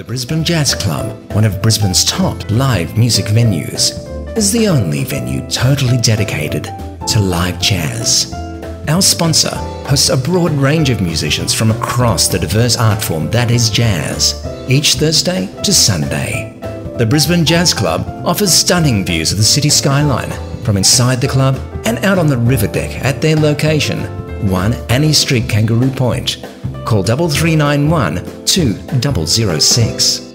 The Brisbane Jazz Club, one of Brisbane's top live music venues, is the only venue totally dedicated to live jazz. Our sponsor hosts a broad range of musicians from across the diverse art form that is jazz, each Thursday to Sunday. The Brisbane Jazz Club offers stunning views of the city skyline from inside the club and out on the river deck at their location, 1 Annie Street, Kangaroo Point. Call 3391 2006.